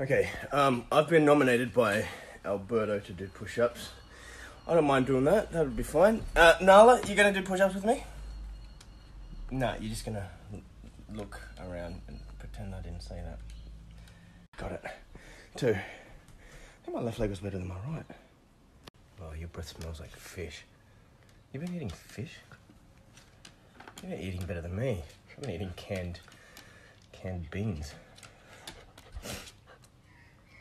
Okay, um, I've been nominated by Alberto to do push-ups. I don't mind doing that. That would be fine. Uh, Nala, you gonna do push-ups with me? No, you're just gonna look around and pretend I didn't say that. Got it. Two. I think my left leg was better than my right. Oh, your breath smells like fish. You've been eating fish? You're eating better than me. I've been eating canned, canned beans.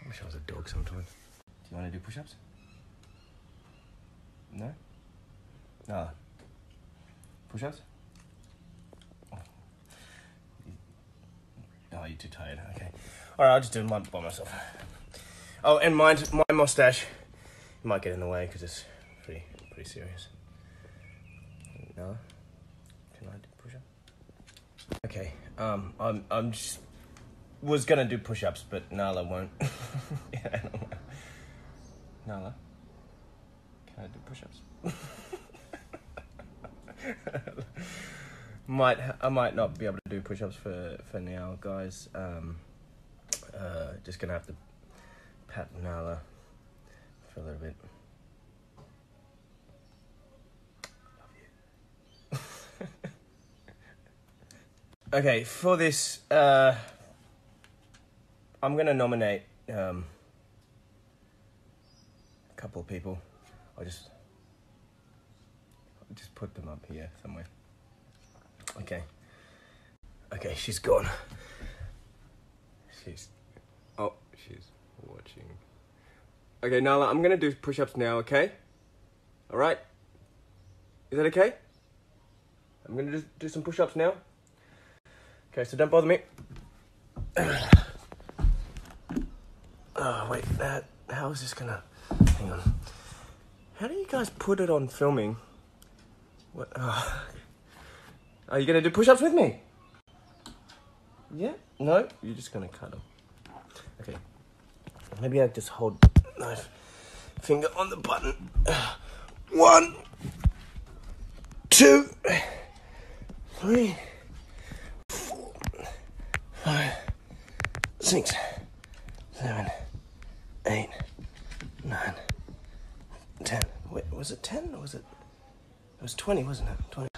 I wish I was a dog sometimes. Do you want to do push-ups? No? No. Push-ups? Oh, you're too tired. Okay. All right, I'll just do mine by myself. Oh, and mine, my mustache might get in the way because it's pretty, pretty serious. No. Can I do push-up? Okay. Um, I'm, I'm just was gonna do push-ups, but Nala won't. yeah. Nala, can I do push-ups? might I might not be able to do push-ups for for now, guys. Um, uh, just gonna have to pat Nala for a little bit. Okay, for this, uh, I'm gonna nominate um, a couple of people. I'll just I'll just put them up here somewhere. Okay. Okay, she's gone. She's oh, she's watching. Okay, Nala, I'm gonna do push-ups now. Okay. All right. Is that okay? I'm gonna just do some push-ups now. Okay, so don't bother me. Oh, wait, that, how is this gonna, hang on. How do you guys put it on filming? What, oh. Are you gonna do push-ups with me? Yeah? No? You're just gonna cut them. Okay. Maybe I just hold my finger on the button. One, two, three, four, five, six, seven, eight, nine, ten. Wait, was it ten or was it? It was twenty, wasn't it? Twenty.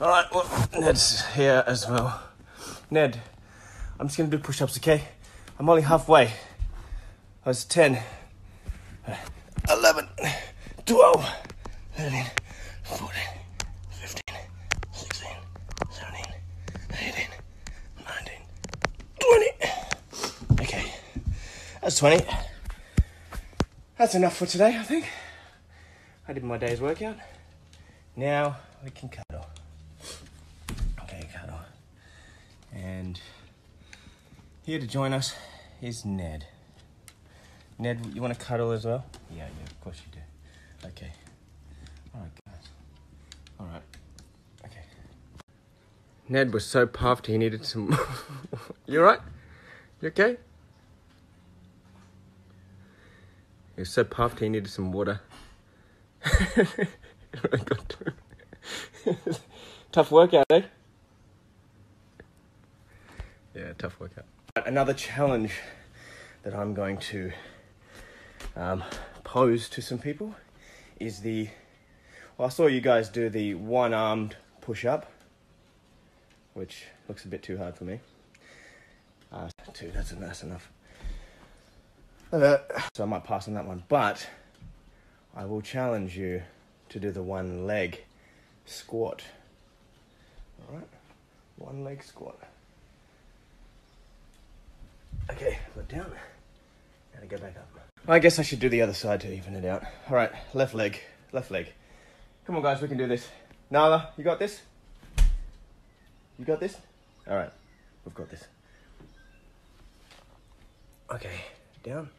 All right. Well, Ned's here as well. Ned, I'm just gonna do push-ups, okay? I'm only halfway. I was 10, 11, 12, 13, 14, 15, 16, 17, 18, 19, 20. Okay, that's 20. That's enough for today, I think. I did my day's workout. Now we can cuddle. Okay, cuddle. And here to join us is Ned. Ned, you want to cuddle as well? Yeah, yeah, of course you do. Okay. All right, guys. All right. Okay. Ned was so puffed he needed some. you all right? You okay? He was so puffed he needed some water. tough workout, eh? Yeah, tough workout. Another challenge that I'm going to um, pose to some people is the. Well, I saw you guys do the one armed push up, which looks a bit too hard for me. Uh, two, that's, that's enough. So I might pass on that one, but I will challenge you to do the one leg squat. Alright? One leg squat. Okay, look down. To go back up. I guess I should do the other side to even it out. Alright, left leg. Left leg. Come on, guys, we can do this. Nala, you got this? You got this? Alright, we've got this. Okay, down.